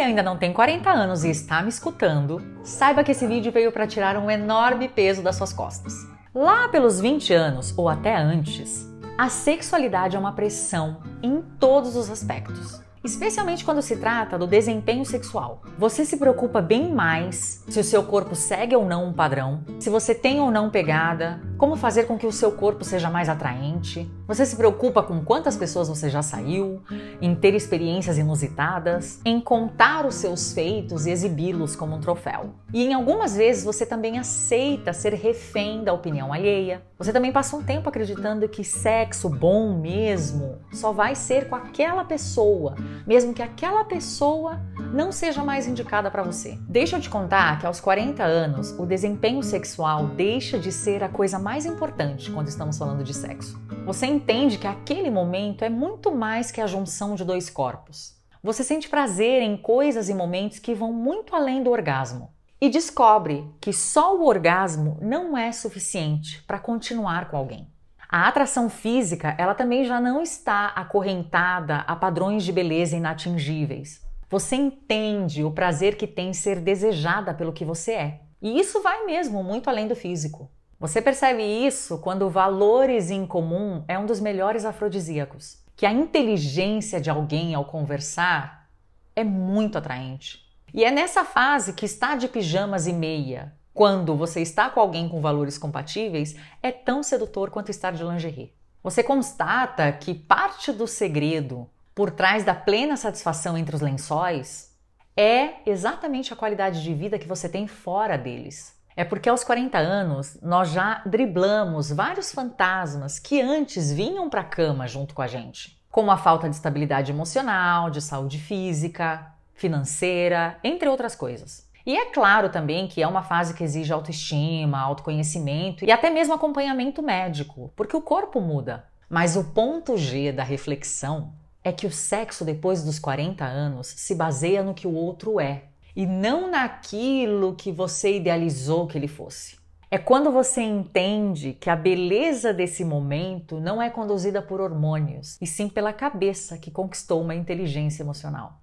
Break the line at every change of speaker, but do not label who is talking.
ainda não tem 40 anos e está me escutando, saiba que esse vídeo veio para tirar um enorme peso das suas costas. Lá pelos 20 anos ou até antes, a sexualidade é uma pressão em todos os aspectos especialmente quando se trata do desempenho sexual. Você se preocupa bem mais se o seu corpo segue ou não um padrão, se você tem ou não pegada, como fazer com que o seu corpo seja mais atraente. Você se preocupa com quantas pessoas você já saiu, em ter experiências inusitadas, em contar os seus feitos e exibi-los como um troféu. E em algumas vezes você também aceita ser refém da opinião alheia. Você também passa um tempo acreditando que sexo bom mesmo só vai ser com aquela pessoa mesmo que aquela pessoa não seja mais indicada para você. Deixa eu te contar que aos 40 anos, o desempenho sexual deixa de ser a coisa mais importante quando estamos falando de sexo. Você entende que aquele momento é muito mais que a junção de dois corpos. Você sente prazer em coisas e momentos que vão muito além do orgasmo. E descobre que só o orgasmo não é suficiente para continuar com alguém. A atração física, ela também já não está acorrentada a padrões de beleza inatingíveis. Você entende o prazer que tem ser desejada pelo que você é. E isso vai mesmo muito além do físico. Você percebe isso quando valores em comum é um dos melhores afrodisíacos. Que a inteligência de alguém ao conversar é muito atraente. E é nessa fase que está de pijamas e meia, quando você está com alguém com valores compatíveis, é tão sedutor quanto estar de lingerie. Você constata que parte do segredo por trás da plena satisfação entre os lençóis é exatamente a qualidade de vida que você tem fora deles. É porque aos 40 anos nós já driblamos vários fantasmas que antes vinham para a cama junto com a gente, como a falta de estabilidade emocional, de saúde física, financeira, entre outras coisas. E é claro também que é uma fase que exige autoestima, autoconhecimento e até mesmo acompanhamento médico, porque o corpo muda. Mas o ponto G da reflexão é que o sexo depois dos 40 anos se baseia no que o outro é e não naquilo que você idealizou que ele fosse. É quando você entende que a beleza desse momento não é conduzida por hormônios, e sim pela cabeça que conquistou uma inteligência emocional.